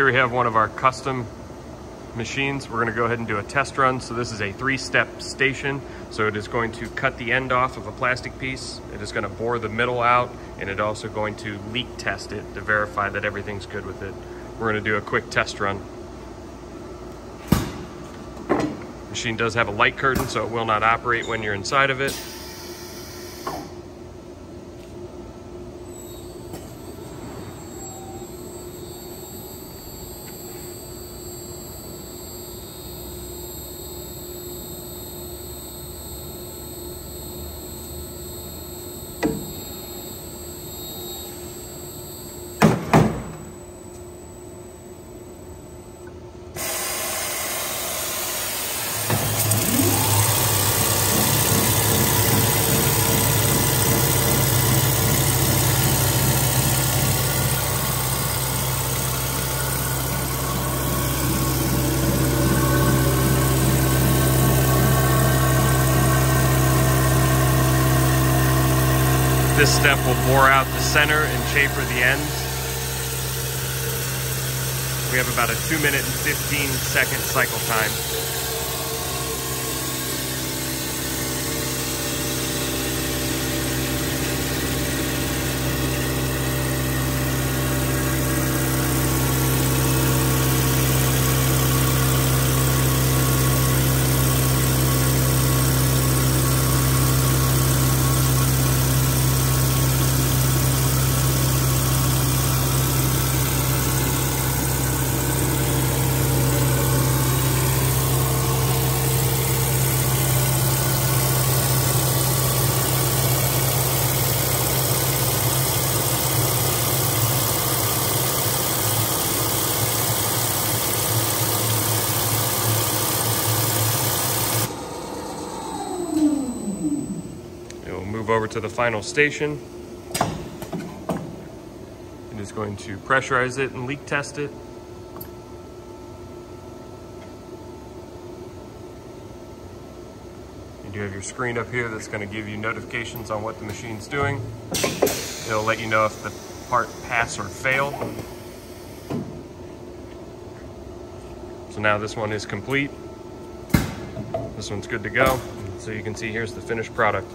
Here we have one of our custom machines. We're gonna go ahead and do a test run. So this is a three-step station. So it is going to cut the end off of a plastic piece. It is gonna bore the middle out and it also going to leak test it to verify that everything's good with it. We're gonna do a quick test run. Machine does have a light curtain, so it will not operate when you're inside of it. This step will bore out the center and chamfer the ends. We have about a 2 minute and 15 second cycle time. It will move over to the final station. It is going to pressurize it and leak test it. You do have your screen up here that's going to give you notifications on what the machine's doing. It'll let you know if the part pass or fail. So now this one is complete. This one's good to go. So you can see here's the finished product.